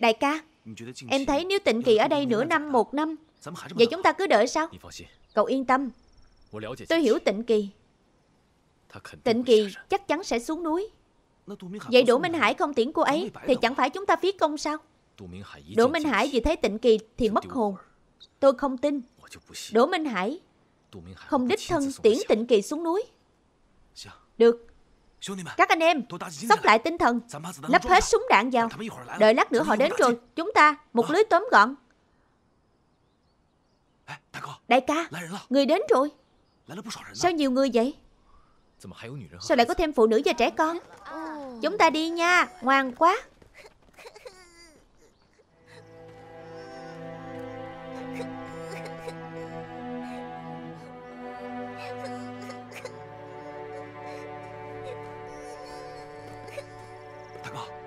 Đại ca Em thấy nếu tịnh kỳ ở đây nửa năm một năm Vậy chúng ta cứ đợi sao? Cậu yên tâm. Tôi hiểu tịnh kỳ. Tịnh kỳ chắc chắn sẽ xuống núi. Vậy Đỗ Minh Hải không tiễn cô ấy Thì chẳng phải chúng ta phí công sao? Đỗ Minh Hải vừa thấy tịnh kỳ thì mất hồn. Tôi không tin. Đỗ Minh Hải Không đích thân tiễn tịnh kỳ xuống núi. Được Các anh em Sóc lại tinh thần. Lắp hết súng đạn vào. Đợi lát nữa họ đến rồi Chúng ta một lưới tóm gọn. Đại ca Người đến rồi. Sao nhiều người vậy? Sao lại có thêm phụ nữ và trẻ con? Chúng ta đi nha Ngoan quá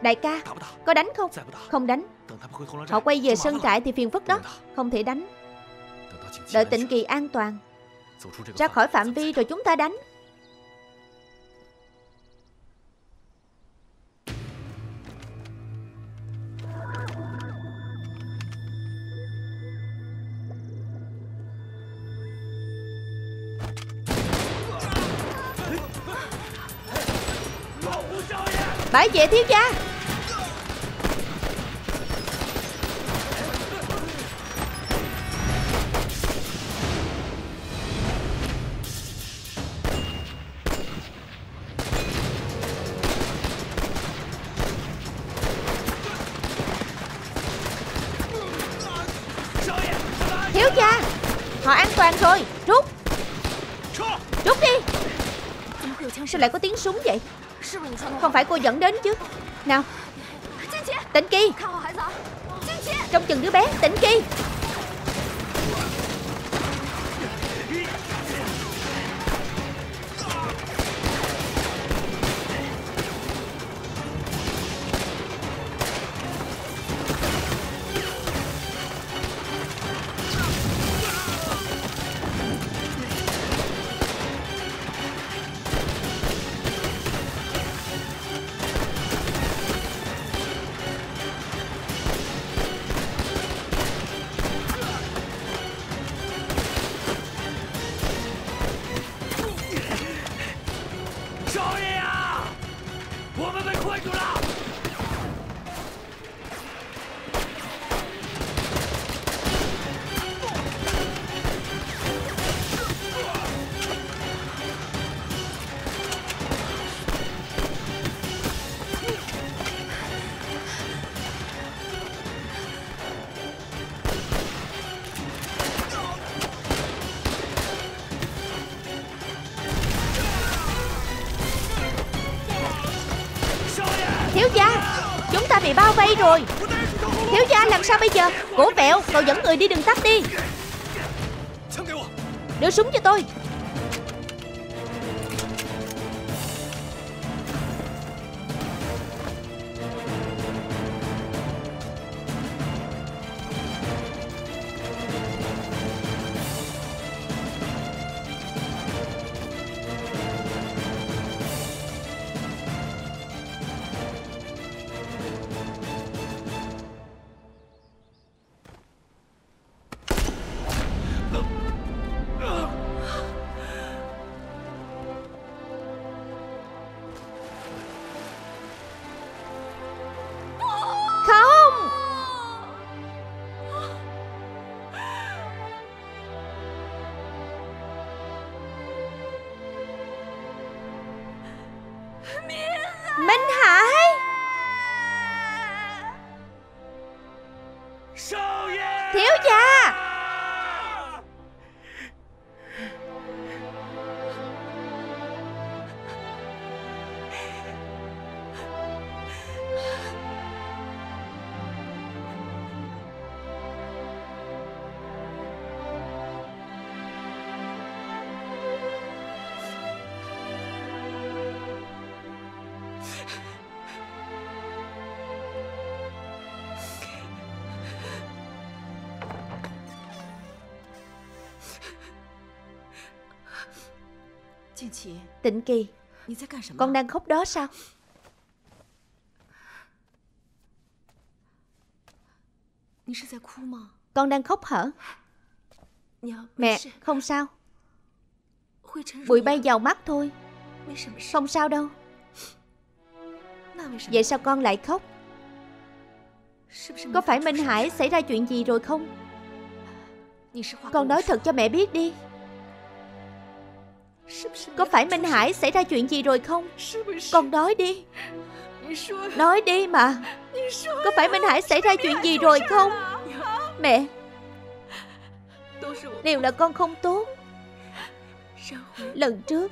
Đại ca Có đánh không? Không đánh. Họ quay về sân trại thì phiền phức đó Không thể đánh. Đợi tịnh kỳ an toàn. Ra khỏi phạm vi rồi chúng ta đánh. Bãi vệ thiếu gia Họ an toàn rồi Rút Rút đi. Sao lại có tiếng súng vậy? Không phải cô dẫn đến chứ. Nào. Tĩnh Kỳ Trông chừng đứa bé Tĩnh Kỳ sao bây giờ? Cổ vẹo Cậu dẫn người đi đường tắt đi. Đưa súng cho tôi Tịnh Kỳ. Con đang khóc đó sao? Con đang khóc hả? Mẹ không sao. Bụi bay vào mắt thôi. Không sao đâu. Vậy sao con lại khóc? Có phải Minh Hải xảy ra chuyện gì rồi không? Con nói thật cho mẹ biết đi có phải Minh Hải xảy ra chuyện gì rồi không? Con nói đi. Nói đi mà. Có phải Minh Hải xảy ra chuyện gì rồi không? Mẹ, Đều là con không tốt. Lần trước,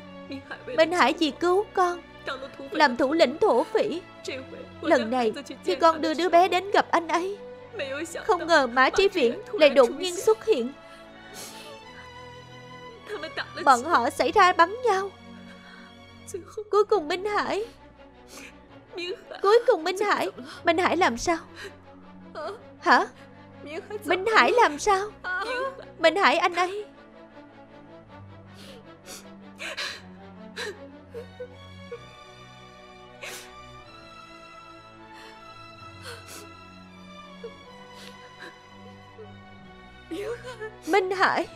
Minh Hải vì cứu con, Làm thủ lĩnh thổ phỉ. Lần này, Khi con đưa đứa bé đến gặp anh ấy, Không ngờ Mã Trí Viễn Lại đột nhiên xuất hiện. Bọn họ xảy ra bắn nhau. Cuối cùng Minh Hải. Cuối cùng Minh Hải. Minh Hải làm sao? Hả? Minh Hải làm sao? Minh Hải anh ấy. Minh Hải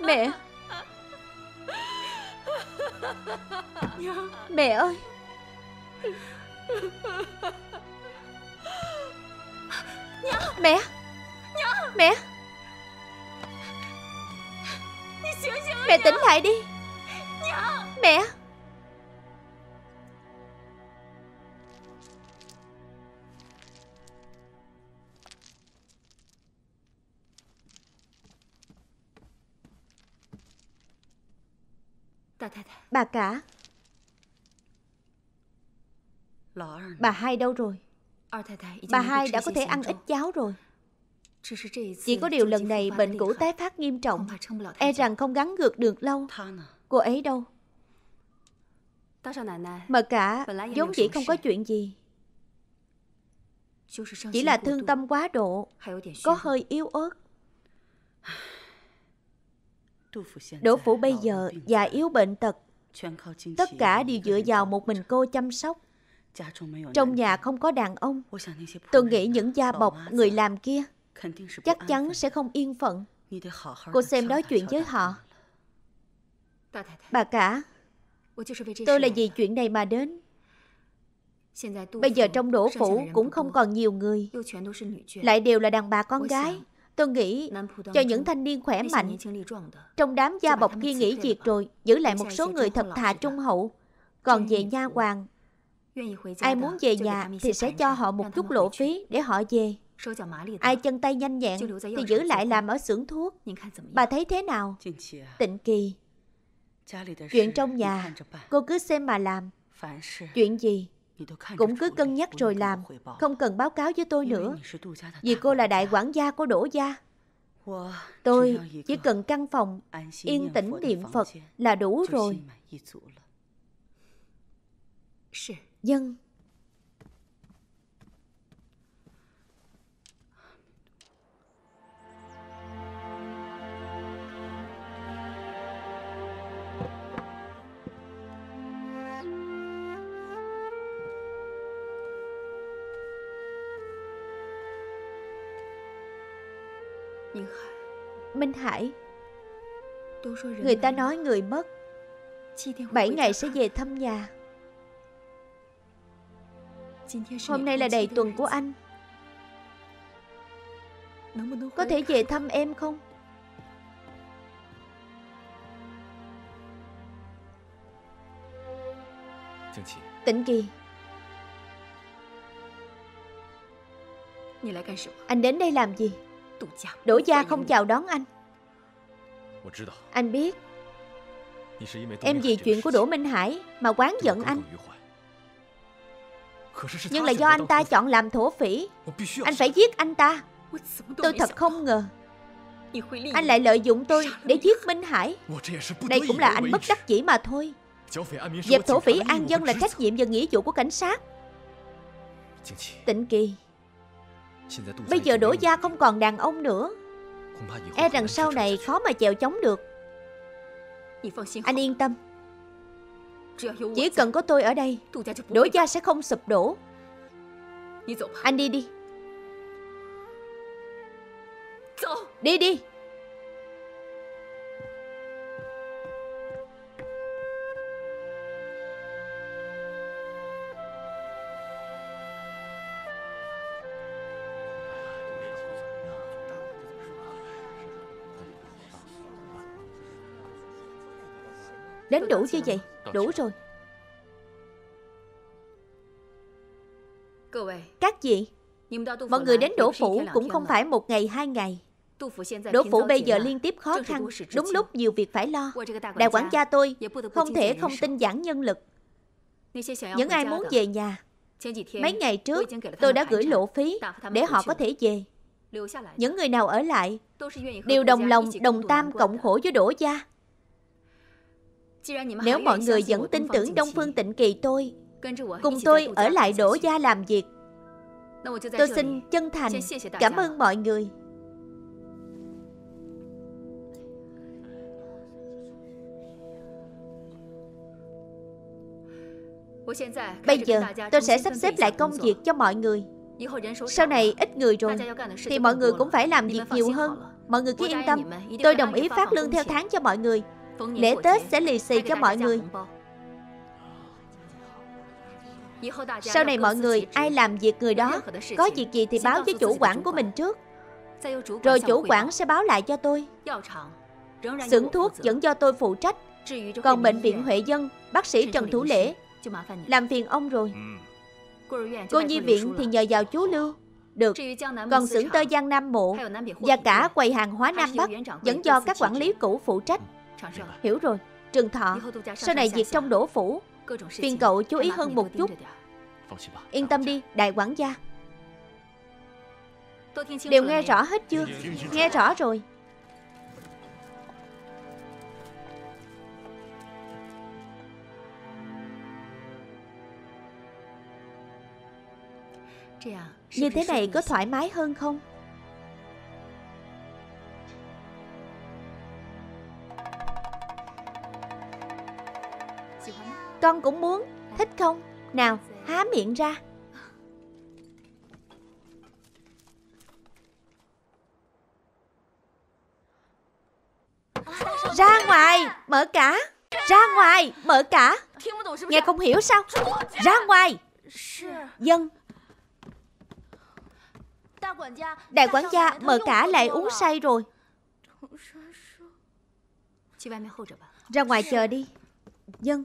Mẹ. Mẹ ơi. Mẹ. Mẹ. Mẹ tỉnh lại đi. Mẹ Bà cả. Bà hai đâu rồi? Bà hai đã có thể ăn ít cháo rồi. Chỉ có điều lần này bệnh cũ tái phát nghiêm trọng. E rằng không gắn ngược được lâu. Cô ấy đâu? Mà cả vốn dĩ không có chuyện gì. Chỉ là thương tâm quá độ, Có hơi yếu ớt. Đỗ Phủ bây giờ già yếu bệnh tật. Tất cả đều dựa vào một mình cô chăm sóc。Trong nhà không có đàn ông。Tôi nghĩ những gia bọc người làm kia Chắc chắn sẽ không yên phận。Cô xem nói chuyện với họ。Bà cả Tôi là vì chuyện này mà đến。Bây giờ trong đổ phủ cũng không còn nhiều người Lại đều là đàn bà con gái Tôi nghĩ cho những thanh niên khỏe mạnh Trong đám gia bọc kia nghỉ việc rồi Giữ lại một số người thật thà trung hậu Còn về nha hoàng Ai muốn về nhà thì sẽ cho họ một chút lộ phí để họ về Ai chân tay nhanh nhẹn thì giữ lại làm ở xưởng thuốc Bà thấy thế nào? Tịnh kỳ Chuyện trong nhà cô cứ xem mà làm Chuyện gì cũng cứ cân nhắc rồi làm Không cần báo cáo với tôi nữa Vì cô là đại quản gia của Đỗ Gia Tôi chỉ cần căn phòng Yên tĩnh niệm Phật là đủ rồi Dân Minh Hải. Người ta nói người mất. Bảy ngày sẽ về thăm nhà. Hôm nay là đầy tuần của anh. Có thể về thăm em không? Tĩnh Kỳ. Anh đến đây làm gì? Đỗ gia không chào đón anh. Anh biết Em vì chuyện của Đỗ Minh Hải Mà quán giận anh. Nhưng là do anh ta chọn làm thổ phỉ. Anh phải giết anh ta. Tôi thật không ngờ Anh lại lợi dụng tôi để giết Minh Hải. Đây cũng là anh bất đắc chỉ mà thôi. Dẹp thổ phỉ an dân là trách nhiệm và nghĩa vụ của cảnh sát. Tịnh Kỳ Bây giờ đổ gia không còn đàn ông nữa. E rằng sau này khó mà chèo chống được. Anh yên tâm. Chỉ cần có tôi ở đây Đỗ gia sẽ không sụp đổ. Anh đi đi. Đi đi. Đến đủ chưa vậy Đủ rồi. Các vị Mọi người đến đổ phủ cũng không phải một ngày hai ngày. Đỗ phủ bây giờ liên tiếp khó khăn Đúng lúc nhiều việc phải lo. Đại quản gia tôi không thể không tinh giản nhân lực. Những ai muốn về nhà Mấy ngày trước tôi đã gửi lộ phí Để họ có thể về. Những người nào ở lại Đều đồng lòng đồng tam cộng khổ với đổ gia nếu mọi người vẫn tin tưởng Đông Phương Tịnh Kỳ tôi Cùng tôi ở lại đổ gia làm việc. Tôi xin chân thành cảm ơn mọi người. Bây giờ tôi sẽ sắp xếp lại công việc cho mọi người. Sau này ít người rồi Thì mọi người cũng phải làm việc nhiều hơn. Mọi người cứ yên tâm. Tôi đồng ý phát lương theo tháng cho mọi người Lễ Tết sẽ lì xì cho mọi người. Sau này mọi người ai làm việc người đó Có việc gì thì báo với chủ quản của mình trước. Rồi chủ quản sẽ báo lại cho tôi. Xưởng thuốc vẫn do tôi phụ trách. Còn bệnh viện Huệ Dân Bác sĩ Trần Thủ Lễ. Làm phiền ông rồi. Cô nhi viện thì nhờ vào chú Lưu. Được, còn xưởng tơ Giang Nam Mộ và cả quầy hàng hóa Nam Bắc vẫn do các quản lý cũ phụ trách. Hiểu rồi. Trường Thọ Sau này việc trong đổ phủ. Phiền cậu chú ý hơn một chút. Yên tâm đi đại quản gia. Đều nghe rõ hết chưa? Nghe rõ rồi. Như thế này có thoải mái hơn không Con cũng muốn. Thích không? Nào, há miệng ra. Ra ngoài, Mở cả. Ra ngoài, Mở cả. Nghe không hiểu sao? Ra ngoài. Dân. Đại quản gia mở cả lại uống say rồi. Ra ngoài chờ đi. Dân.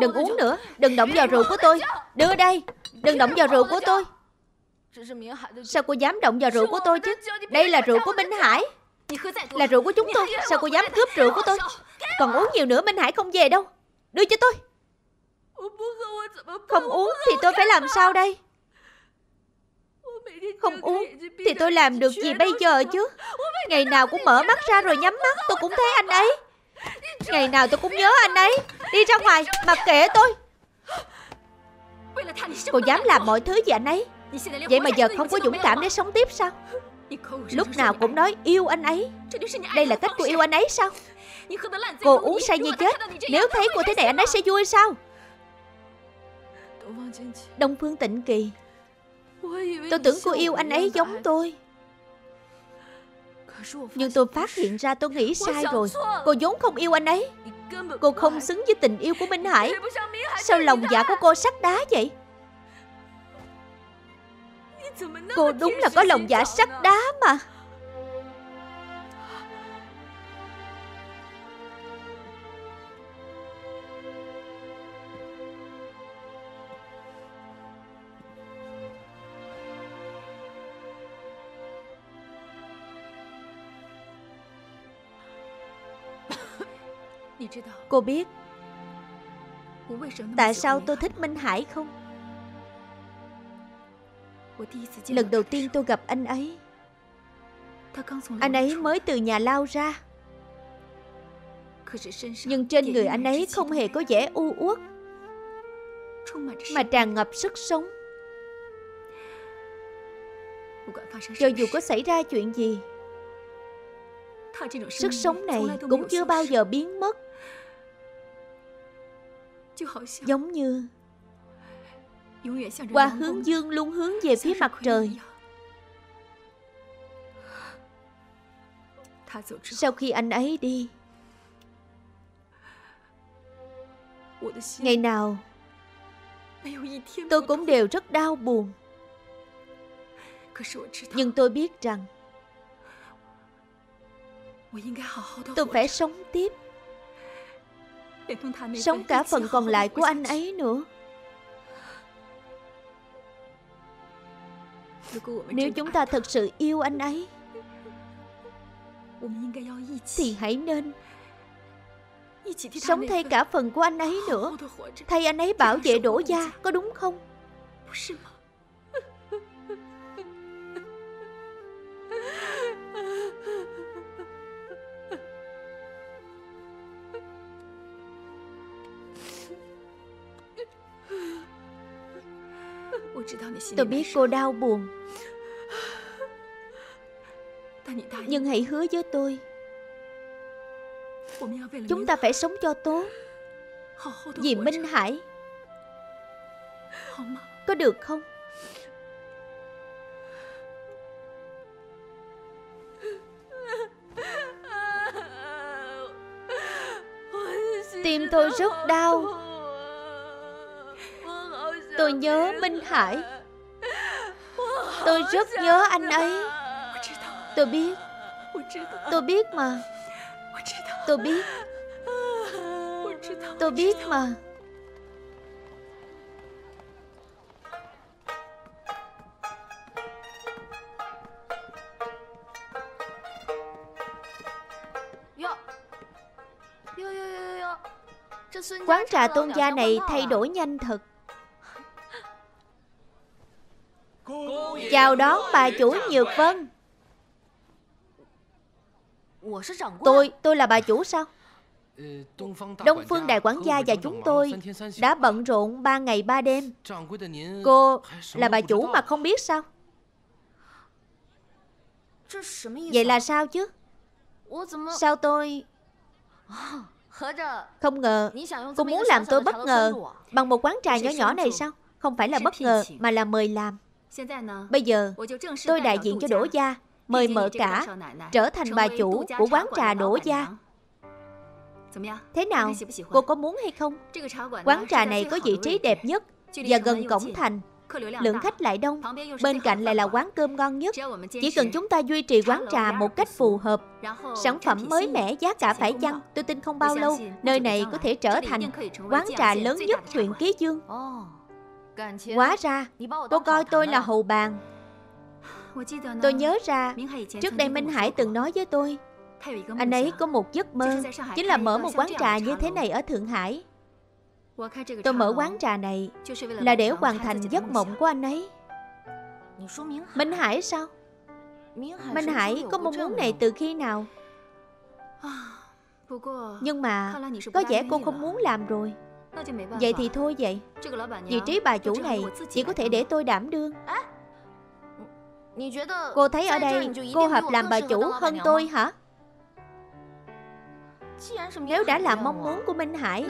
Đừng uống nữa. Đừng động vào rượu của tôi. Đưa đây. Đừng động vào rượu của tôi. Sao cô dám động vào rượu của tôi chứ? Đây là rượu của Minh Hải. Là rượu của chúng tôi. Sao cô dám cướp rượu của tôi? Còn uống nhiều nữa Minh Hải không về đâu. Đưa cho tôi. Không uống thì tôi phải làm sao đây? Không uống Thì tôi làm được gì bây giờ chứ? Ngày nào cũng mở mắt ra rồi nhắm mắt. Tôi cũng thấy anh ấy Ngày nào tôi cũng nhớ anh ấy. Đi ra ngoài mặc kệ tôi. Cô dám làm mọi thứ vì anh ấy. Vậy mà giờ không có dũng cảm để sống tiếp sao? Lúc nào cũng nói yêu anh ấy. Đây là cách cô yêu anh ấy sao? Cô uống say như chết. Nếu thấy cô thế này, anh ấy sẽ vui sao? Đông Phương Tịnh Kỳ, Tôi tưởng cô yêu anh ấy giống tôi nhưng tôi phát hiện ra tôi nghĩ sai rồi. Cô vốn không yêu anh ấy. Cô không xứng với tình yêu của Minh Hải. Sao lòng dạ của cô sắt đá vậy? Cô đúng là có lòng dạ sắt đá mà Cô biết. Tại sao tôi thích Minh Hải không? Lần đầu tiên tôi gặp anh ấy. Anh ấy mới từ nhà lao ra. Nhưng trên người anh ấy không hề có vẻ u uất, Mà tràn ngập sức sống. Cho dù có xảy ra chuyện gì, Sức sống này cũng chưa bao giờ biến mất. Giống như Qua hướng dương luôn hướng về phía mặt trời. Sau khi anh ấy đi Ngày nào Tôi cũng đều rất đau buồn. Nhưng tôi biết rằng Tôi phải sống tiếp Sống cả phần còn lại của anh ấy nữa. Nếu chúng ta thật sự yêu anh ấy Thì hãy nên Sống thay cả phần của anh ấy nữa. Thay anh ấy bảo vệ đổ gia Có đúng không Tôi biết cô đau buồn. Nhưng hãy hứa với tôi. Chúng ta phải sống cho tốt. Vì Minh Hải. Có được không? Tim tôi rất đau. Tôi nhớ Minh Hải Tôi rất nhớ anh ấy. Tôi biết. Tôi biết mà. Tôi biết. Tôi biết mà. Quán trà tôn gia này thay đổi nhanh thật Chào đón bà chủ Nhược Vân. Tôi, tôi là bà chủ sao? Đông Phương Đại Quản gia và chúng tôi đã bận rộn ba ngày ba đêm. Cô là bà chủ mà không biết sao? Vậy là sao chứ? Sao tôi Không ngờ? Cô muốn làm tôi bất ngờ Bằng một quán trà nhỏ nhỏ này sao? Không phải là bất ngờ mà là mời làm. Bây giờ tôi đại diện cho Đỗ Gia Mời mợ cả trở thành bà chủ của quán trà Đỗ Gia Thế nào, cô có muốn hay không? Quán trà này có vị trí đẹp nhất và gần cổng thành Lượng khách lại đông Bên cạnh lại là quán cơm ngon nhất Chỉ cần chúng ta duy trì quán trà một cách phù hợp Sản phẩm mới mẻ giá cả phải chăng Tôi tin không bao lâu Nơi này có thể trở thành quán trà lớn nhất huyện Ký Dương Hóa ra Cô coi tôi là hầu bàn。Tôi nhớ ra Trước đây Minh Hải từng nói với tôi Anh ấy có một giấc mơ Chính là mở một quán trà như thế này ở Thượng Hải。Tôi mở quán trà này Là để hoàn thành giấc mộng của anh ấy。Minh Hải sao Minh Hải có mong muốn này từ khi nào？Nhưng mà Có vẻ cô không muốn làm rồi Vậy thì thôi vậy. Vị trí bà chủ này Chỉ có thể để tôi đảm đương. Cô thấy ở đây cô hợp làm bà chủ hơn tôi hả? Nếu đã là mong muốn của Minh Hải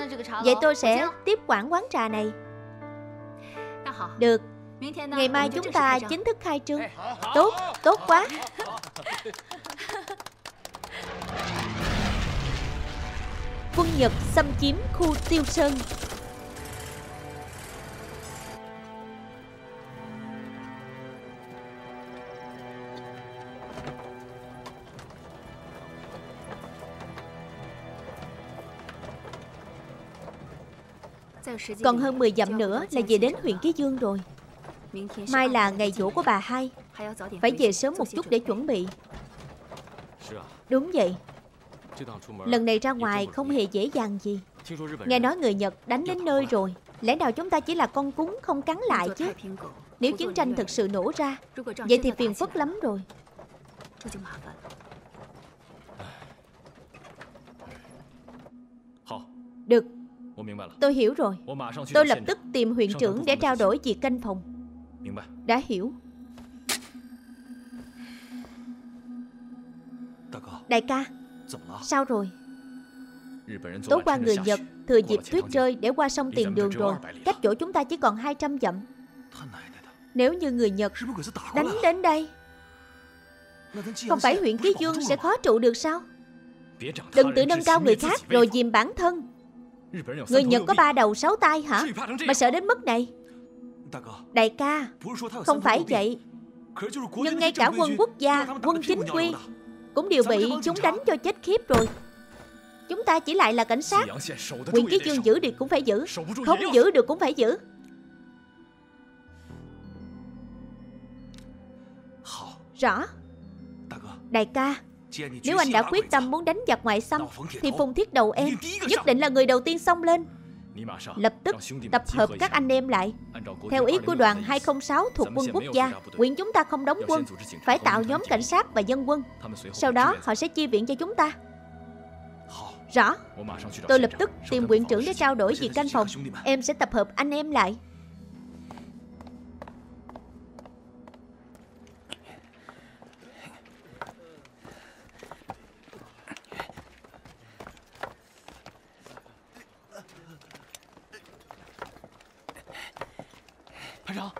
Vậy tôi sẽ tiếp quản quán trà này. Được. Ngày mai chúng ta chính thức khai trương. Tốt, tốt quá Quân Nhật xâm chiếm khu Tiêu Sơn. Còn hơn 10 dặm nữa là về đến huyện Ký Dương rồi. Mai là ngày dỗ của bà hai. Phải về sớm một chút để chuẩn bị. Đúng vậy. Lần này ra ngoài không hề dễ dàng gì. Nghe nói người Nhật đánh đến nơi rồi. Lẽ nào chúng ta chỉ là con cúng không cắn lại chứ? Nếu chiến tranh thực sự nổ ra Vậy thì phiền phức lắm rồi. Được. Tôi hiểu rồi. Tôi lập tức tìm huyện trưởng để trao đổi việc canh phòng. Đã hiểu. Đại ca Sao rồi? Tối qua người Nhật thừa dịp tuyết rơi để qua sông tiền đường rồi. Cách chỗ chúng ta chỉ còn 200 dặm. Nếu như người Nhật đánh đến đây Không phải huyện Ký Dương sẽ khó trụ được sao Đừng tự nâng cao người khác rồi dìm bản thân. Người Nhật có ba đầu sáu tay hả? Mà sợ đến mức này. Đại ca Không phải vậy。Nhưng ngay cả quân quốc gia Quân chính quy Cũng đều bị chúng đánh cho chết khiếp rồi. Chúng ta chỉ lại là cảnh sát. Quyền ký dương giữ được cũng phải giữ. Không giữ được cũng phải giữ. Rõ. Đại ca Nếu anh đã quyết tâm muốn đánh giặc ngoại xâm Thì Phùng Thiết Đầu em Nhất định là người đầu tiên xông lên Lập tức tập hợp các anh em lại。Theo ý của đoàn 206 thuộc quân quốc gia Quyện chúng ta không đóng quân Phải tạo nhóm cảnh sát và dân quân Sau đó họ sẽ chi viện cho chúng ta Rõ。Tôi lập tức tìm quyện trưởng để trao đổi việc canh phòng Em sẽ tập hợp anh em lại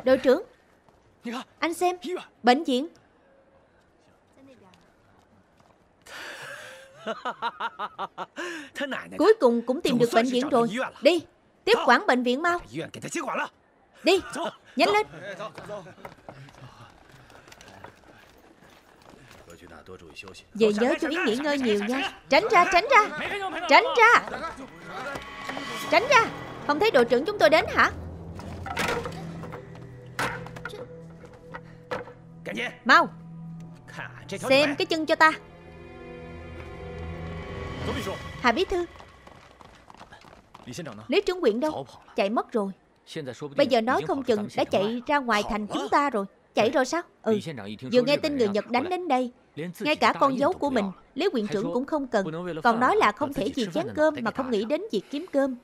Đội trưởng. Anh xem. Bệnh viện. Cuối cùng cũng tìm được bệnh viện rồi. Đi Tiếp quản bệnh viện mau. Đi Nhanh lên. Về nhớ chú ý nghỉ ngơi nhiều nha. Tránh ra tránh ra. Tránh ra. Tránh ra. Không thấy đội trưởng chúng tôi đến hả Mau Xem cái chân cho ta. Hà Bí Thư Lý trưởng quyện đâu Chạy mất rồi. Bây giờ nói không chừng đã chạy ra ngoài thành chúng ta rồi. Chạy rồi sao? Ừ Vừa nghe tin người Nhật đánh đến đây Ngay cả con dấu của mình Lý quyện trưởng cũng không cần. Còn nói là không thể vì chén cơm Mà không nghĩ đến việc kiếm cơm.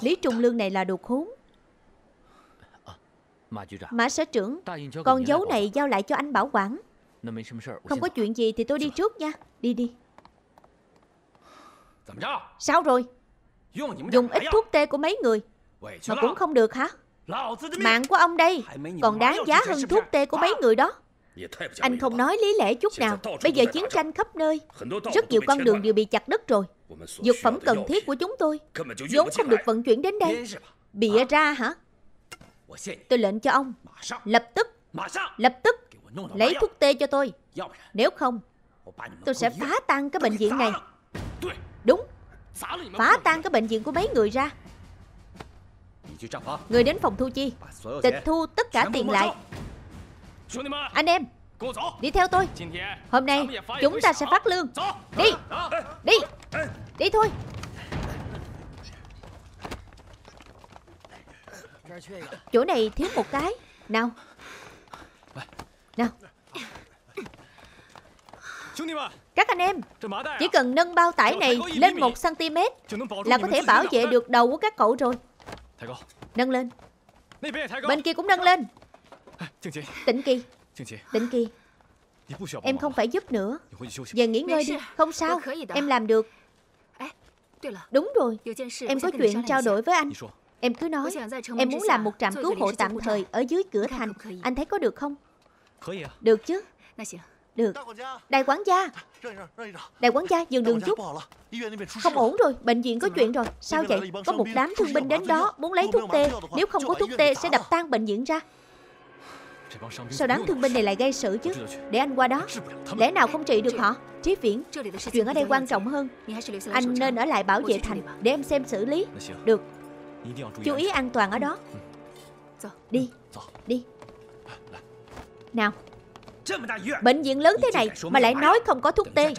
Lý Trung Lương này là đồ khốn Mã sở trưởng Con dấu này giao lại cho anh bảo quản. Không có chuyện gì thì tôi đi trước nha. Đi đi. Sao? Rồi? Dùng ít thuốc tê của mấy người. Mà cũng không được hả? Mạng của ông đây. Còn đáng giá hơn thuốc tê của mấy người đó. Anh không nói lý lẽ chút nào. Bây giờ chiến tranh khắp nơi. Rất nhiều con đường đều bị chặt đứt rồi. Dược phẩm cần thiết của chúng tôi. Vốn không được vận chuyển đến đây. Bịa ra hả Tôi lệnh cho ông. Lập tức. Lập tức. Lấy thuốc tê cho tôi. Nếu không Tôi sẽ phá tan cái bệnh viện này. Đúng. Phá tan cái bệnh viện của mấy người ra. Người đến phòng thu chi. Tịch thu tất cả tiền lại. Anh em Đi theo tôi. Hôm nay chúng ta sẽ phát lương. Đi. Đi. Đi thôi Chỗ này thiếu một cái. Nào. Nào. Các anh em Chỉ cần nâng bao tải này lên 1cm Là có thể bảo vệ được đầu của các cậu rồi. Nâng lên. Bên kia cũng nâng lên. Tĩnh Kỳ. Tĩnh Kỳ. Em không phải giúp nữa. Về nghỉ ngơi đi. Không sao. Em làm được. Đúng rồi. Em có chuyện trao đổi với anh Em cứ nói Em muốn làm một trạm cứu hộ tạm thời Ở dưới cửa thành. Anh thấy có được không? Được chứ. Được. Đại quản gia Đại quản gia dừng đường chút. Không ổn rồi Bệnh viện có chuyện rồi. Sao vậy? Có một đám thương binh đến đó Muốn lấy thuốc tê. Nếu không có thuốc tê sẽ đập tan bệnh viện ra. Sao đám thương binh này lại gây sự chứ. Để anh qua đó. Lẽ nào không trị được họ Chí viễn Chuyện ở đây quan trọng hơn. Anh nên ở lại bảo vệ thành Để em xem xử lý Được Chú ý an toàn ở đó. Đi. Đi. Nào. Bệnh viện lớn thế này Mà lại nói không có thuốc tê.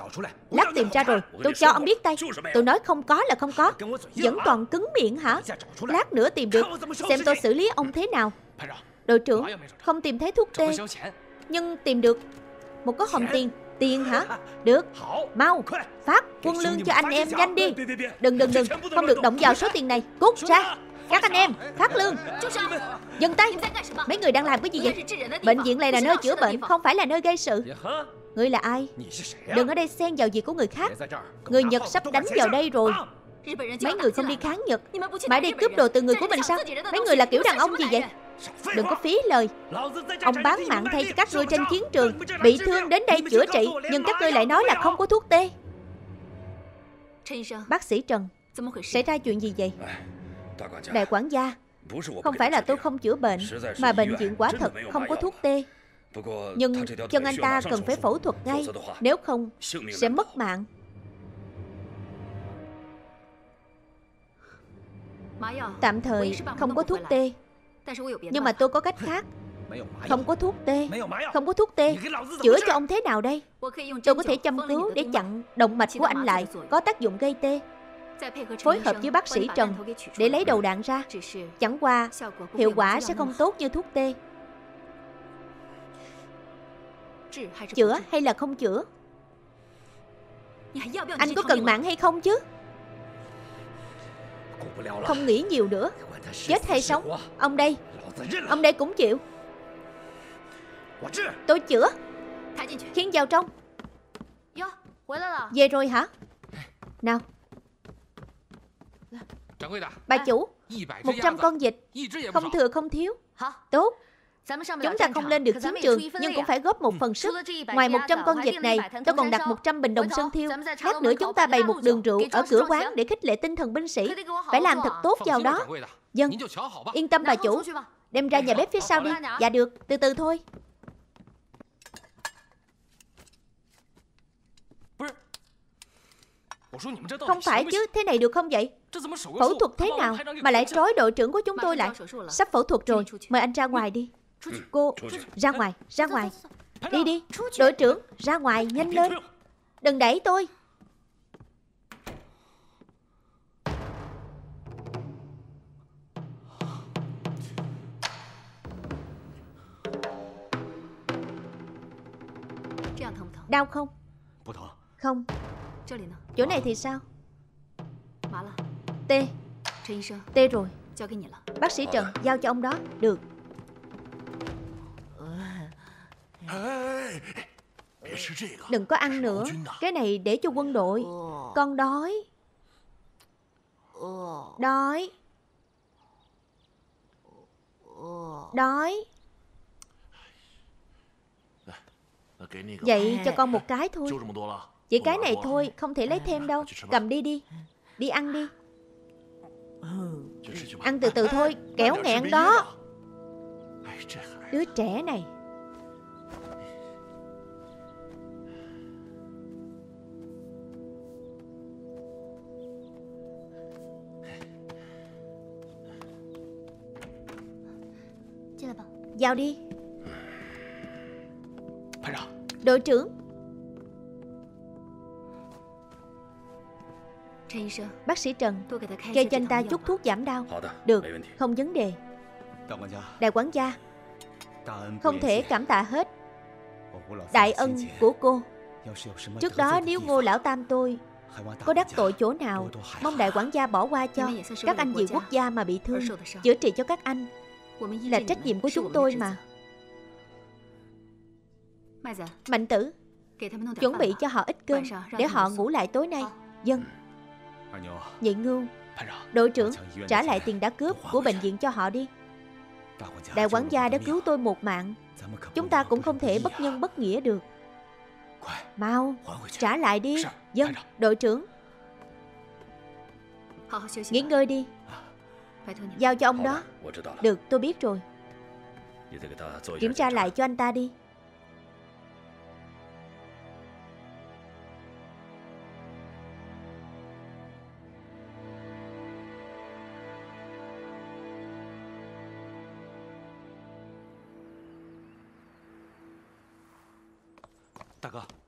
Lát tìm ra rồi. Tôi cho ông biết tay Tôi nói không có là không có. Vẫn còn cứng miệng hả? Lát nữa tìm được. Xem tôi xử lý ông thế nào. Đội trưởng Không tìm thấy thuốc tê. Nhưng tìm được Một có hòm tiền Tiền hả? Được. Mau Phát quân lương cho anh em nhanh đi. Đừng đừng đừng. Không được động vào số tiền này. Cút ra. Các anh em Phát lương. Dừng tay. Mấy người đang làm cái gì vậy? Bệnh viện này là nơi chữa bệnh Không phải là nơi gây sự. Ngươi là ai? Đừng ở đây xen vào việc của người khác. Người Nhật sắp đánh vào đây rồi. Mấy người không đi kháng Nhật. Mãi đây cướp đồ từ người của mình sao? Mấy người là kiểu đàn ông gì vậy Đừng có phí lời. Ông bán mạng thay cho các ngươi trên chiến trường, Bị thương đến đây chữa trị, Nhưng các ngươi lại nói là không có thuốc tê. Bác sĩ Trần, Xảy ra chuyện gì vậy? Đại quản gia, Không phải là tôi không chữa bệnh, Mà bệnh viện quá thật không có thuốc tê. Nhưng chân anh ta cần phải phẫu thuật ngay, Nếu không sẽ mất mạng. Tạm thời không có thuốc tê. Nhưng mà. tôi có cách khác. Không có thuốc tê. Không có thuốc tê. Chữa cho ông thế nào đây? Tôi có thể châm cứu để chặn động mạch của anh lại. Có tác dụng gây tê. Phối hợp với bác sĩ Trần Để lấy đầu đạn ra. Chẳng qua Hiệu quả sẽ không tốt như thuốc tê. Chữa hay là không chữa? Anh có cần mạng hay không chứ? Không nghĩ nhiều nữa Chết hay sống? Ông đây. Ông đây cũng chịu. Tôi chữa. Khiến vào trong. Về rồi hả? Nào. Bà chủ 100 con vịt. Không thừa, không thiếu. Tốt. Chúng ta không lên được chiến trường, Nhưng cũng phải góp một phần sức. Ngoài 100 con vịt này, Tôi còn đặt 100 bình đồng sơn thiêu. Lát nữa chúng ta bày một đường rượu Ở cửa quán để khích lệ tinh thần binh sĩ. Phải làm thật tốt vào đó. Dân Yên tâm bà chủ. Đem ra nhà bếp phía sau đi. Dạ được Từ từ thôi. Không phải chứ, thế này được không vậy? Phẫu thuật thế nào mà lại trói đội trưởng của chúng tôi lại? Sắp phẫu thuật rồi, mời anh ra ngoài đi. Cô, ra ngoài, ra ngoài. Đi đi, đội trưởng, ra ngoài, nhanh lên. Đừng đẩy tôi. Đau không? Không. Chỗ này thì sao? Tê. Tê rồi. Bác sĩ Trần, giao cho ông đó. Được. Đừng có ăn nữa Cái này để cho quân đội Con đói Đói Đói Vậy cho con một cái thôi. Chỉ cái này thôi Không thể lấy thêm đâu. Cầm đi đi. Đi ăn đi. Ăn từ từ thôi Kéo nghẹn đó. Đứa trẻ này. Vào đi Đội trưởng. Bác sĩ Trần Kê cho anh ta chút thuốc giảm đau. Được, không vấn đề. Đại quản gia Không thể cảm tạ hết. Đại ân của cô. Trước đó nếu ngô lão tam tôi Có đắc tội chỗ nào Mong đại quản gia bỏ qua cho. Các anh vì quốc gia mà bị thương Chữa trị cho các anh. Là trách nhiệm của chúng tôi mà Mạnh tử Chuẩn bị cho họ ít cơm Để họ ngủ lại tối nay. Dân Nhị ngưu Đội trưởng trả lại tiền đã cướp của bệnh viện cho họ đi. Đại quản gia đã cứu tôi một mạng. Chúng ta cũng không thể bất nhân bất nghĩa được. Mau Trả lại đi. Dân Đội trưởng. Nghỉ ngơi đi. Giao cho ông đó. Được tôi biết rồi. Kiểm tra lại cho anh ta đi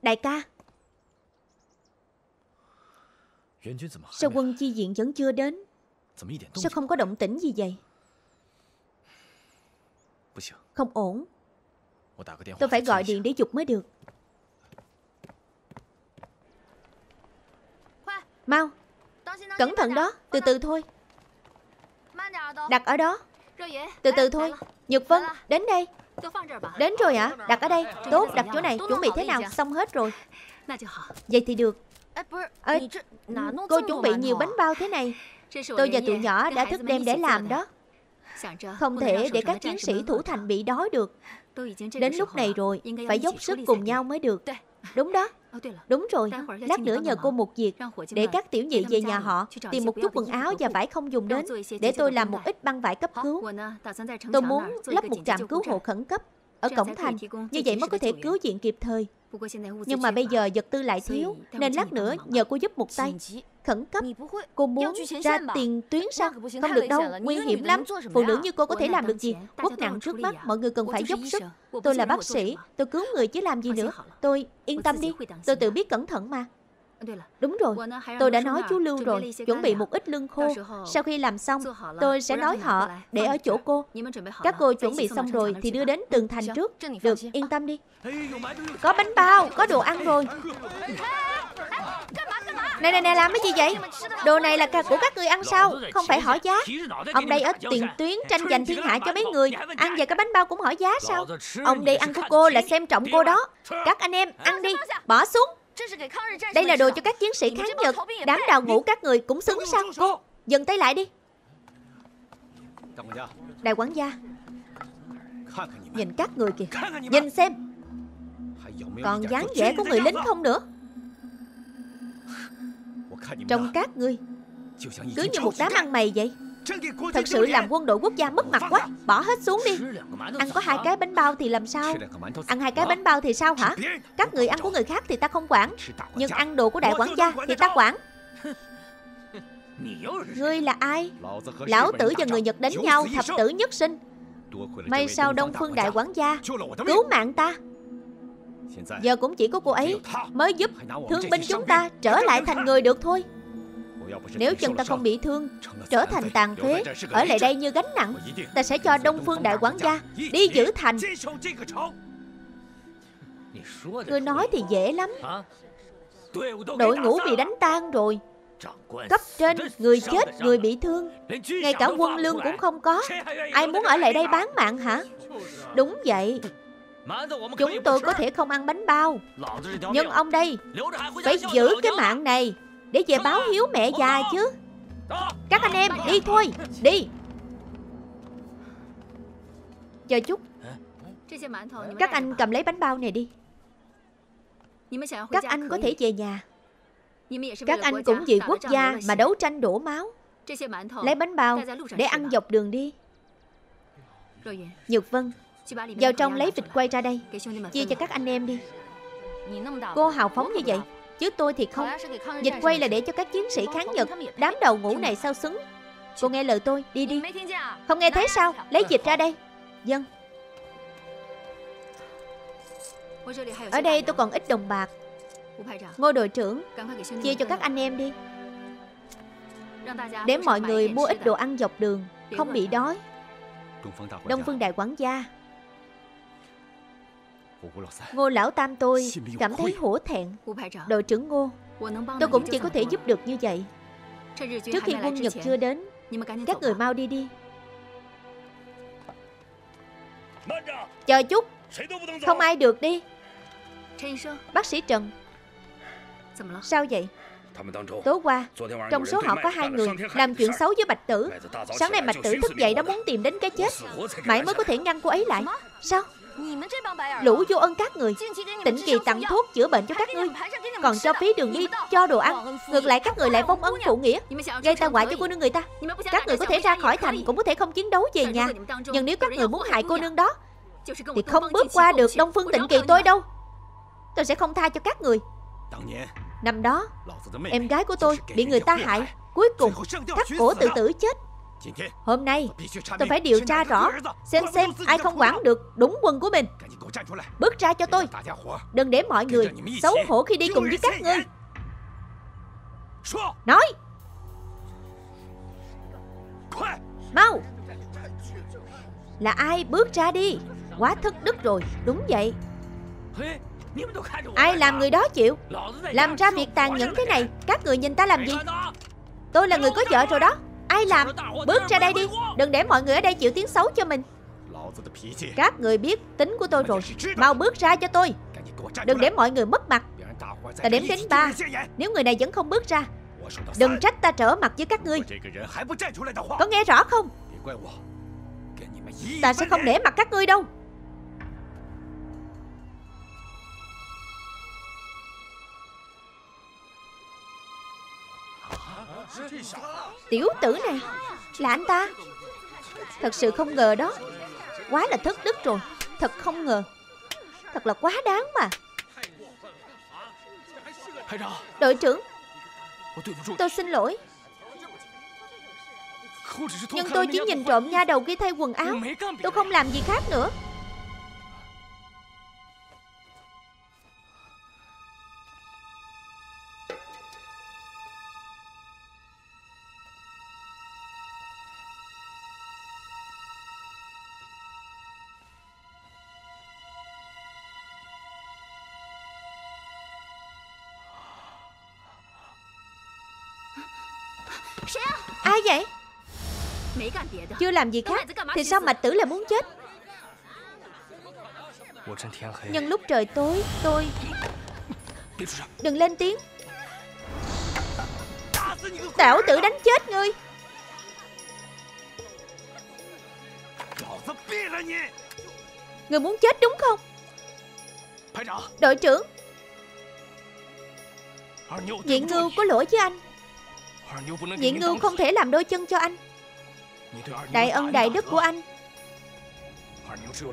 Đại ca. Sao quân chi diện vẫn chưa đến? Sao không có động tĩnh gì vậy? Không ổn. Tôi phải gọi điện để dục mới được. Mau, Cẩn thận đó, Từ từ thôi. Đặt ở đó. Từ từ thôi Nhật Vân, Đến đây. Đến rồi ạ. À? Đặt ở đây. Tốt đặt chỗ này. Chuẩn bị thế nào? Xong hết rồi. Vậy thì được. À, Cô chuẩn bị nhiều bánh bao thế này. Tôi và tụi nhỏ đã thức đêm để làm đó。Không thể để các chiến sĩ thủ thành bị đói được. Đến lúc này rồi Phải dốc sức cùng nhau mới được. Đúng đó Đúng rồi, lát nữa nhờ cô một việc Để các tiểu nhị về nhà họ Tìm một chút quần áo và vải không dùng đến Để tôi làm một ít băng vải cấp cứu. Tôi muốn lắp một trạm cứu hộ khẩn cấp Ở cổng thành. Như vậy mới có thể cứu viện kịp thời Nhưng mà bây giờ vật tư lại thiếu Nên lát nữa nhờ cô giúp một tay. Khẩn cấp Cô muốn ra tiền tuyến sao Không được đâu, nguy hiểm lắm. Phụ nữ như cô có thể làm được gì? Quốc nặng trước mắt, mọi người cần phải dốc sức. Tôi là bác sĩ, tôi cứu người chứ làm gì nữa. Tôi, yên tâm đi, tôi tự biết cẩn thận mà Đúng rồi, tôi đã nói chú Lưu rồi, chuẩn bị một ít lương khô. Sau khi làm xong, tôi sẽ nói họ để ở chỗ cô. Các cô chuẩn bị xong rồi thì đưa đến tường thành trước. Được, yên tâm đi. Có bánh bao, có đồ ăn rồi. Này này này làm cái gì vậy? Đồ này là của các người ăn sao? Không phải hỏi giá. Ông đây ở tiền tuyến tranh giành thiên hạ cho mấy người. Ăn về cái bánh bao cũng hỏi giá sao? Ông đây ăn của cô là xem trọng cô đó. Các anh em ăn đi Bỏ xuống Đây là đồ cho các chiến sĩ kháng Nhật. Đám đào ngũ các người cũng xứng sao Cô dừng tay lại đi. Đại quản gia. Nhìn các người kìa. Nhìn xem. Còn dáng vẻ của người lính không nữa. Trong các ngươi Cứ như một đám ăn mày vậy Thật sự làm quân đội quốc gia mất mặt quá Bỏ hết xuống đi. Ăn có hai cái bánh bao thì làm sao? Ăn hai cái bánh bao thì sao hả? Các người ăn của người khác thì ta không quản. Nhưng ăn đồ của đại quản gia thì ta quản. Ngươi là ai? Lão tử và người Nhật đánh nhau Thập tử nhất sinh. May sao Đông Phương Đại quản gia Cứu mạng ta. Giờ cũng chỉ có cô ấy mới giúp thương binh chúng ta trở lại thành người được thôi Nếu chân ta không bị thương Trở thành tàn phế Ở lại đây như gánh nặng Ta sẽ cho Đông Phương Đại quản gia Đi giữ thành. Người nói thì dễ lắm. Đội ngũ bị đánh tan rồi. Cấp trên, người chết, người bị thương. Ngay cả quân lương cũng không có. Ai muốn ở lại đây bán mạng hả? Đúng vậy. Chúng tôi có thể không ăn bánh bao. Nhưng ông đây Phải giữ cái mạng này để về báo hiếu mẹ già chứ. Các anh em, đi thôi. Đi. Chờ chút. Các anh cầm lấy bánh bao này đi. Các anh có thể về nhà. Các anh cũng vì quốc gia mà đấu tranh đổ máu. Lấy bánh bao để ăn dọc đường đi. Nhược Vân, vào trong lấy vịt quay ra đây. Chia cho các anh em đi. Cô hào phóng như vậy. Chứ tôi thì không. Dịch quay là để cho các chiến sĩ kháng Nhật Đám đầu ngủ này sao xứng? Cô nghe lời tôi, đi đi. Không nghe thấy sao, lấy dịch ra đây. Dân. Ở đây tôi còn ít đồng bạc. Ngô đội trưởng Chia cho các anh em đi. Để mọi người mua ít đồ ăn dọc đường Không bị đói. Đông Phương Đại Quản gia. Ngô lão tam tôi cảm thấy hổ thẹn. Đội trưởng Ngô Tôi cũng chỉ có thể giúp được như vậy. Trước khi quân Nhật chưa đến Các người mau đi đi. Chờ chút. Không ai được đi. Bác sĩ Trần. Sao vậy? Tối qua Trong số họ có hai người Làm chuyện xấu với Bạch Tử. Sáng nay Bạch Tử thức dậy đã muốn tìm đến cái chết. Mãi mới có thể ngăn cô ấy lại. Sao Lũ vô ân các người. Tỉnh kỳ tặng thuốc chữa bệnh cho các ngươi. Còn cho phí đường đi, cho đồ ăn. Ngược lại các người lại vong ân phụ nghĩa, Gây tai họa cho cô nương người ta. Các người có thể ra khỏi thành Cũng có thể không chiến đấu về nhà. Nhưng nếu các người muốn hại cô nương đó, Thì không bước qua được Đông Phương Tịnh Kỳ tôi đâu. Tôi sẽ không tha cho các người. Năm đó, Em gái của tôi bị người ta hại. Cuối cùng thắt cổ tự tử chết. Hôm nay tôi phải điều tra rõ Xem xem ai không quản được đúng quân của mình. Bước ra cho tôi. Đừng để mọi người xấu hổ khi đi cùng với các ngươi. Nói. Mau. Là ai bước ra đi? Quá thất đức rồi. Đúng vậy. Ai làm người đó chịu? Làm ra việc tàn nhẫn thế này Các người nhìn ta làm gì? Tôi là người có vợ rồi đó Ai làm? Bước ra đây đi. Đừng để mọi người ở đây chịu tiếng xấu cho mình. Các người biết tính của tôi rồi. Mau bước ra cho tôi. Đừng để mọi người mất mặt. Ta đếm đến ba. Nếu người này vẫn không bước ra, Đừng trách ta trở mặt với các ngươi. Có nghe rõ không? Ta sẽ không để mặt các ngươi đâu. Tiểu tử này Là anh ta. Thật sự không ngờ đó. Quá là thất đức rồi. Thật không ngờ. Thật là quá đáng mà. Đội trưởng, Tôi xin lỗi. Nhưng tôi chỉ nhìn trộm nha đầu kia thay quần áo. Tôi không làm gì khác nữa. Vậy? Chưa làm gì khác Thì sao mạch tử lại muốn chết? Nhân lúc trời tối Tôi Đừng lên tiếng. Tảo tử đánh chết ngươi. Ngươi muốn chết đúng không? Đội trưởng Diện ngưu có lỗi với anh Nhị ngưu không thể làm đôi chân cho anh. Đại ân đại đức của anh.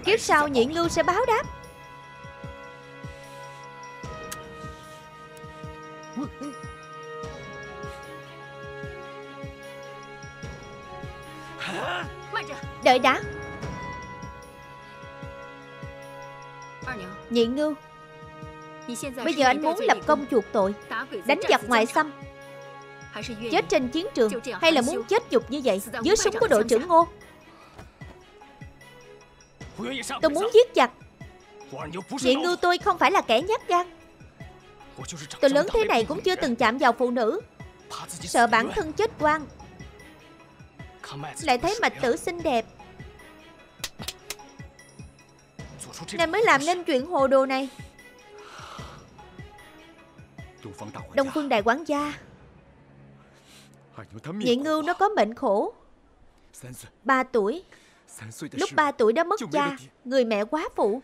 Kiếp sau nhị ngưu sẽ báo đáp. Đợi đã. Nhị ngưu Bây giờ anh muốn lập công chuộc tội Đánh giặc ngoại xâm Chết trên chiến trường, Hay là muốn chết nhục như vậy? Dưới súng của đội trưởng Ngô. Tôi muốn giết giặc. Vậy ngưu tôi không phải là kẻ nhát gan. Tôi lớn thế này cũng chưa từng chạm vào phụ nữ. Sợ bản thân chết quan Lại thấy mạch tử xinh đẹp. Nên mới làm nên chuyện hồ đồ này. Đông Phương Đại Quán Gia. Nhị ngưu nó có mệnh khổ. Ba tuổi. Lúc ba tuổi đã mất cha Người mẹ quá phụ.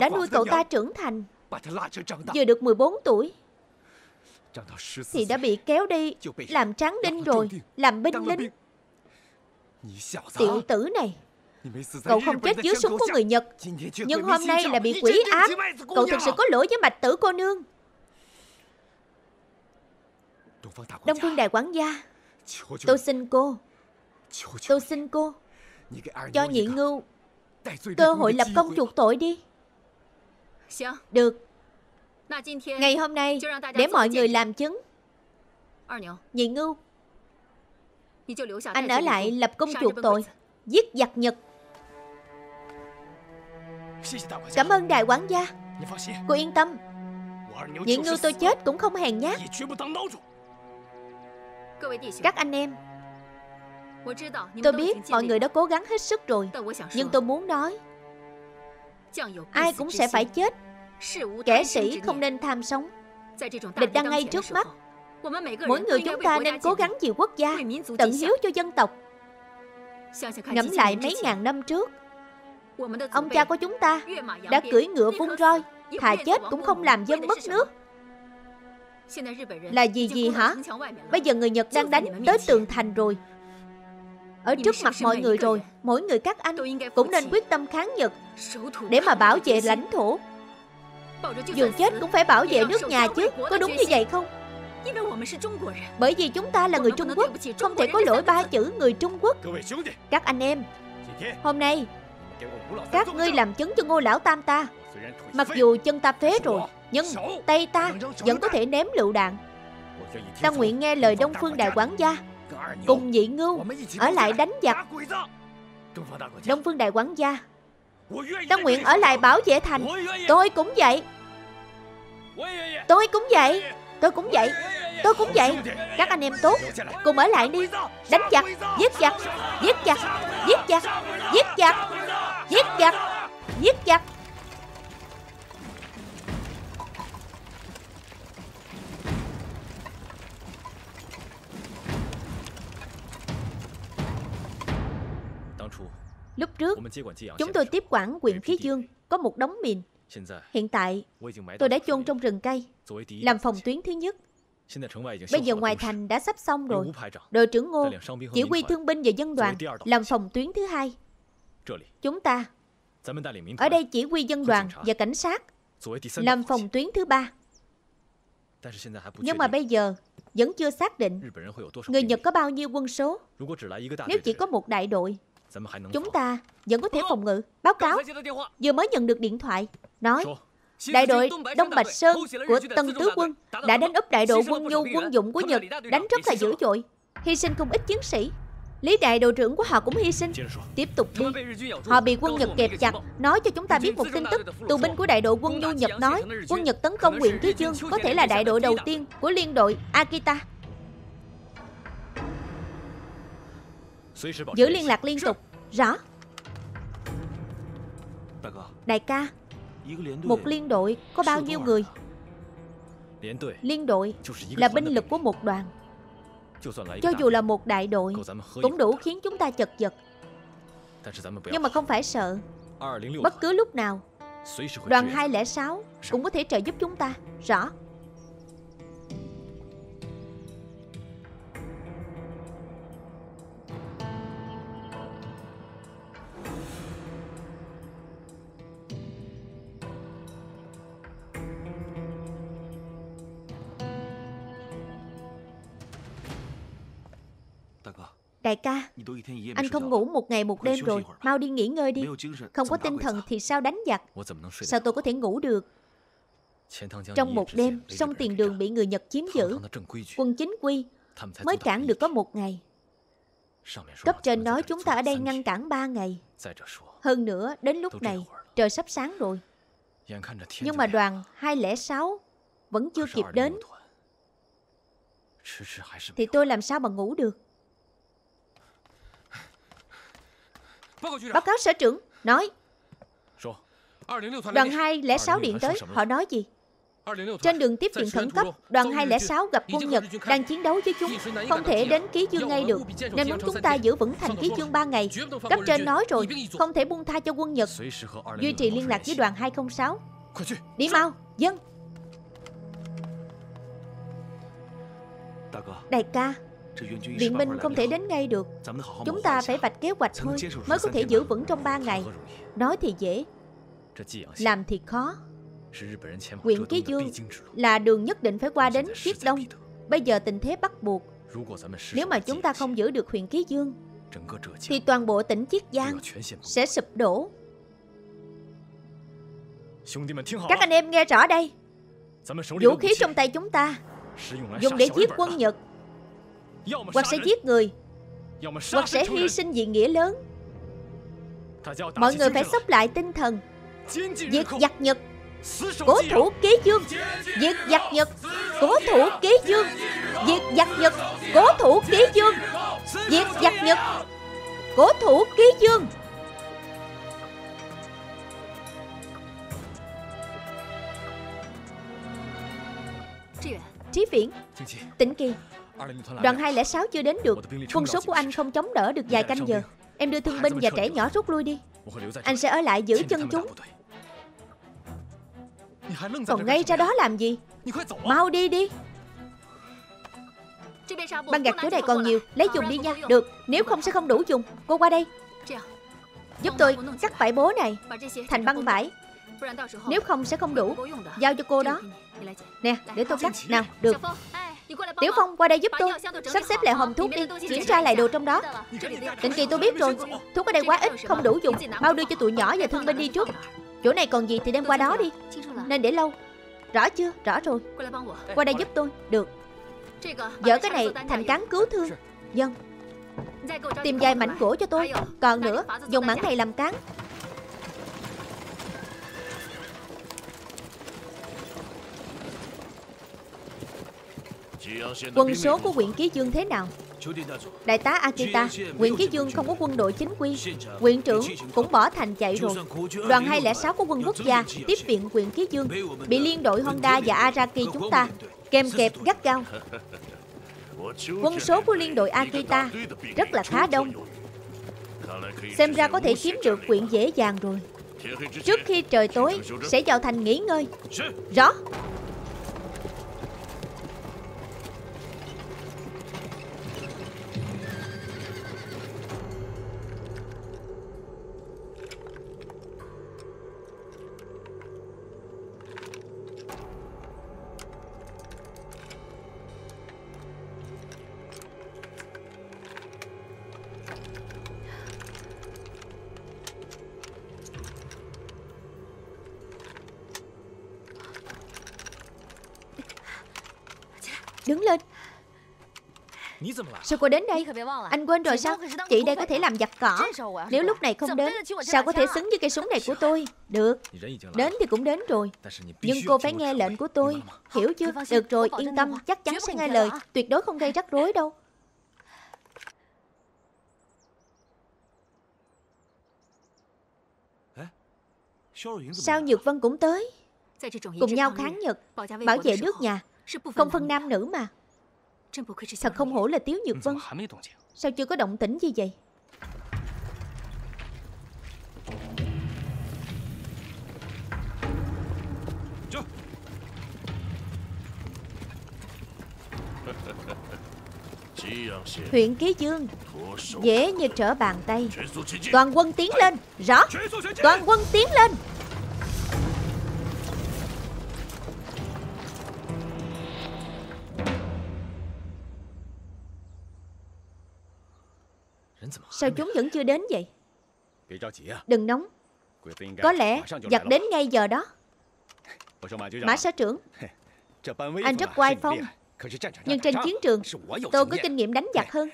Đã nuôi cậu ta trưởng thành. Vừa được 14 tuổi. Thì đã bị kéo đi Làm tráng đinh rồi Làm binh lính. Tiểu tử này Cậu không chết dưới súng của người Nhật. Nhưng hôm nay là bị quỷ ám Cậu thực sự có lỗi với mạch tử cô nương Đông Phương Đại Quán Gia. Tôi xin cô. Tôi xin cô. Cho nhị ngưu Cơ hội lập công chuộc tội đi. Được. Ngày hôm nay Để mọi người làm chứng. Nhị ngưu Anh ở lại lập công chuộc tội Giết giặc Nhật. Cảm ơn đại quản gia. Cô yên tâm. Nhị ngưu tôi chết cũng không hèn nhát các anh em. Tôi biết mọi người đã cố gắng hết sức rồi Nhưng tôi muốn nói Ai cũng sẽ phải chết. Kẻ sĩ không nên tham sống. Địch đang ngay trước mắt. Mỗi người chúng ta nên cố gắng vì quốc gia Tận hiếu cho dân tộc. Ngẫm lại mấy ngàn năm trước Ông cha của chúng ta Đã cưỡi ngựa vung roi Thà chết cũng không làm dân mất nước là gì gì hả? Bây giờ người Nhật đang đánh tới tường thành rồi. Ở trước mặt mọi người rồi Mỗi người các anh cũng nên quyết tâm kháng Nhật Để mà bảo vệ lãnh thổ. Dù chết cũng phải bảo vệ nước nhà chứ Có đúng như vậy không? Bởi vì chúng ta là người Trung Quốc Không thể có lỗi ba chữ người Trung Quốc. Các anh em Hôm nay Các ngươi làm chứng cho ngô lão tam ta. Mặc dù chân ta phế rồi Nhưng tay ta vẫn có thể ném lựu đạn. Ta nguyện nghe lời Đông Phương Đại Quán Gia. Cùng nhị ngưu Ở lại đánh giặc. Đông Phương Đại Quán Gia. Ta nguyện ở lại bảo vệ thành. Tôi cũng vậy. Tôi cũng vậy. Tôi cũng vậy. Tôi cũng vậy. Các anh em tốt Cùng ở lại đi. Đánh giặc Giết giặc Giết giặc Giết giặc Giết giặc Giết giặc. Giết giặc Lúc trước, chúng tôi tiếp quản quyền khí dương, có một đống mìn. Hiện tại, tôi đã chôn trong rừng cây, làm phòng tuyến thứ nhất. Bây giờ ngoài thành đã sắp xong rồi. Đội trưởng Ngô, chỉ huy thương binh và dân đoàn, làm phòng tuyến thứ hai. Chúng ta, ở đây chỉ huy dân đoàn và cảnh sát, làm phòng tuyến thứ ba. Nhưng mà bây giờ, vẫn chưa xác định người Nhật có bao nhiêu quân số. Nếu chỉ có một đại đội, Chúng ta vẫn có thể phòng ngự. Báo cáo. Vừa mới nhận được điện thoại Nói Đại đội Đông Bạch Sơn của Tân Tứ Quân đã đánh úp đại đội quân nhu quân dụng của Nhật đánh rất là dữ dội, hy sinh không ít chiến sĩ. Lý đại đội trưởng của họ cũng hy sinh. Tiếp tục đi. Họ bị quân Nhật kẹp chặt, nói cho chúng ta biết một tin tức. Tù binh của đại đội quân nhu Nhật nói, quân Nhật tấn công huyện Ký Dương có thể là đại đội đầu tiên của liên đội Akita. Giữ liên lạc liên tục. Rõ. Đại ca, Một liên đội có bao nhiêu người? Liên đội là binh lực của một đoàn. Cho dù là một đại đội, Cũng đủ khiến chúng ta chật vật. Nhưng mà không phải sợ. Bất cứ lúc nào, Đoàn 206 cũng có thể trợ giúp chúng ta. Rõ. Đại ca, anh không ngủ một ngày một đêm rồi, mau đi nghỉ ngơi đi. Không có tinh thần thì sao đánh giặc? Sao tôi có thể ngủ được? Trong một đêm, sông tiền đường bị người Nhật chiếm giữ. Quân chính quy mới cản được có một ngày. Cấp trên nói chúng ta ở đây ngăn cản ba ngày. Hơn nữa, đến lúc này, trời sắp sáng rồi. Nhưng mà đoàn 206 vẫn chưa kịp đến. Thì tôi làm sao mà ngủ được? Báo cáo sở trưởng Nói. Đoàn 206 điện tới Họ nói gì? Trên đường tiếp viện khẩn cấp, đoàn 206 gặp quân Nhật đang chiến đấu với chúng, không thể đến Ký Dương ngay được, nên muốn chúng ta giữ vững thành Ký Dương 3 ngày. Cấp trên nói rồi, không thể buông tha cho quân Nhật. Duy trì liên lạc với đoàn 206. Đi mau, dân. Đại ca, Viện binh không thể đến ngay được. Chúng ta phải vạch kế hoạch thôi Mới có thể giữ vững trong 3 ngày. Nói thì dễ. Làm thì khó. Quyện Ký Dương là đường nhất định phải qua đến phía đông. Bây giờ tình thế bắt buộc. Nếu mà chúng ta không giữ được huyện Ký Dương Thì toàn bộ tỉnh Chiết Giang Sẽ sụp đổ. Các anh em nghe rõ đây. Vũ khí trong tay chúng ta. Dùng để giết quân Nhật hoặc sẽ giết người. Hoặc sẽ hy sinh vì nghĩa lớn. Mọi người phải sốc lại tinh thần. Diệt giặc Nhật. Cố thủ ký dương. Diệt giặc Nhật. Cố thủ ký dương. Diệt giặc Nhật. Cố thủ ký dương. Diệt giặc Nhật. Cố thủ ký dương. Trí Viễn. Tĩnh Kỳ Đoàn 206 chưa đến được. Quân số của anh không chống đỡ được vài canh giờ. Em đưa thương binh và trẻ nhỏ rút lui đi. Anh sẽ ở lại giữ chân chúng. Còn ngay ra đó làm gì? Mau đi đi. Băng gạc chỗ này còn nhiều. Lấy dùng đi nha. Được. Nếu không sẽ không đủ dùng. Cô qua đây. Giúp tôi cắt vải bố này Thành băng vải Nếu không sẽ không đủ. Giao cho cô đó. Nè, để tôi cắt. Nào, được. Tiểu Phong qua đây giúp tôi. Sắp xếp lại hòm thuốc đi. Kiểm tra lại đồ trong đó. Định kỳ tôi biết rồi. Thuốc ở đây quá ít Không đủ dùng. Mau đưa cho tụi nhỏ và thương binh đi trước Chỗ này còn gì thì đem qua đó đi. Nên để lâu. Rõ chưa? Rõ rồi. Qua đây giúp tôi. Được. Dỡ cái này thành cán cứu thương. Dân Tìm vài mảnh gỗ cho tôi. Còn nữa Dùng mảnh này làm cán Quân số của huyện Ký Dương thế nào? Đại tá Akita Huyện Ký Dương không có quân đội chính quy. Huyện trưởng cũng bỏ thành chạy rồi. Đoàn 206 của quân quốc gia Tiếp viện huyện Ký Dương Bị liên đội Honda và Araki chúng ta Kèm kẹp gắt gao. Quân số của liên đội Akita Rất là khá đông. Xem ra có thể chiếm được quyện dễ dàng rồi. Trước khi trời tối Sẽ vào thành nghỉ ngơi. Rõ Sao cô đến đây? Anh quên rồi sao? Chị đây có thể làm giặt cỏ. Nếu lúc này không đến Sao có thể xứng với cây súng này của tôi? Được. Đến thì cũng đến rồi. Nhưng cô phải nghe lệnh của tôi. Hiểu chưa? Được rồi yên tâm. Chắc chắn sẽ nghe lời. Tuyệt đối không gây rắc rối đâu. Sao Nhược Vân cũng tới? Cùng nhau kháng Nhật Bảo vệ nước nhà. Không phân nam nữ mà Thật không hổ là Tiếu Nhược Vân. Sao chưa có động tĩnh gì vậy? Huyện Ký Dương. Dễ như trở bàn tay. Toàn quân tiến lên. Rõ. Toàn quân tiến lên Sao chúng vẫn chưa đến vậy? Đừng nóng. Có lẽ giặc đến ngay giờ đó. Mã xã trưởng. Anh rất oai phong. Nhưng trên chiến trường Tôi có kinh nghiệm đánh giặc hơn.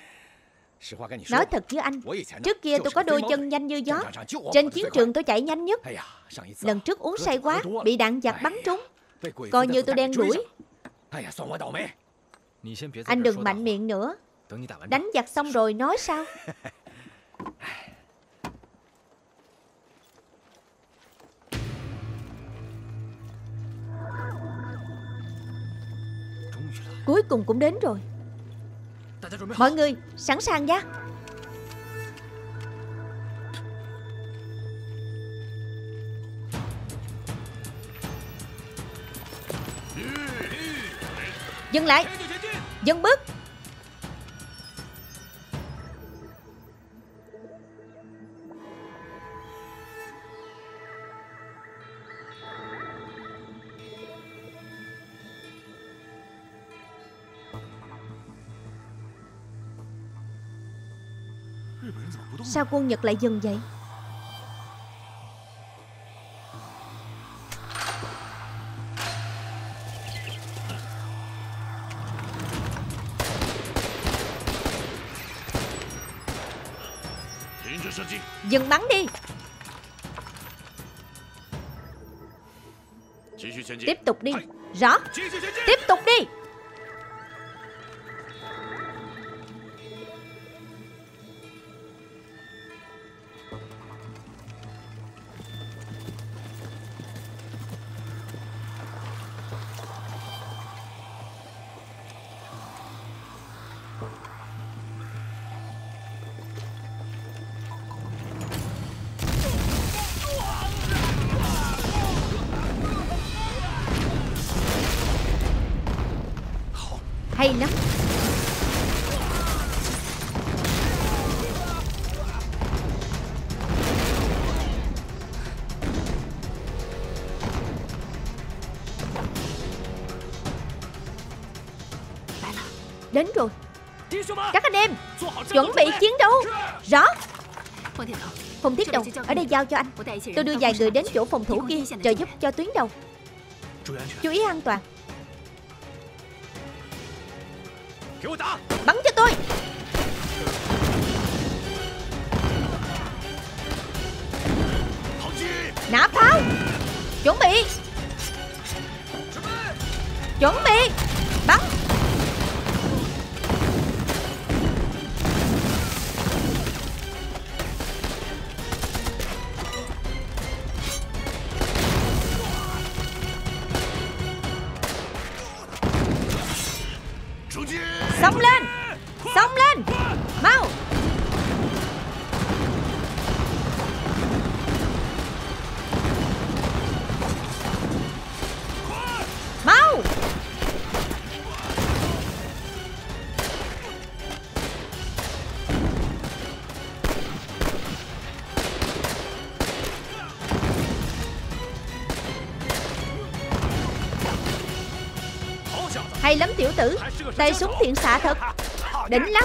Nói thật với anh Trước kia tôi có đôi chân nhanh như gió. Trên chiến trường tôi chạy nhanh nhất. Lần trước uống say quá Bị đạn giặc bắn trúng. Coi như tôi đen đuổi. Anh đừng mạnh miệng nữa. Đánh giặc xong rồi nói sao Cuối cùng cũng đến rồi. Mọi người sẵn sàng nhé Dừng lại. Dừng bước. Sao quân Nhật lại dừng vậy? Dừng bắn đi. Tiếp tục đi. Rõ. Tiếp tục đi Chuẩn bị chiến đấu. Rõ. Phong thiết đầu, Ở đây giao cho anh. Tôi đưa vài người đến chỗ phòng thủ kia Trợ giúp cho tuyến đầu. Chú ý an toàn. Bắn cho tôi. Lắm tiểu tử. Tay súng thiện xạ thật Đỉnh lắm.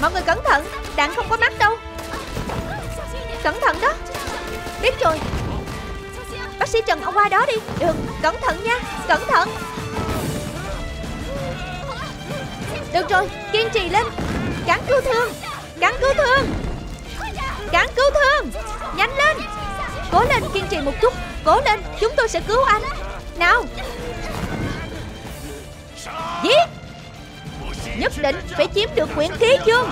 Mọi người cẩn thận, Đạn không có mắt đâu. Cẩn thận đó. Biết rồi. Bác sĩ Trần ông qua đó đi. Được, Cẩn thận nha, Cẩn thận. Được rồi, Kiên trì lên. Cán cứu thương Cán cứu thương. Cán cứu thương. Nhanh lên. Cố lên, kiên trì một chút. Cố lên, Chúng tôi sẽ cứu anh. Nào. Giết. Nhất định phải chiếm được quyển khí chương.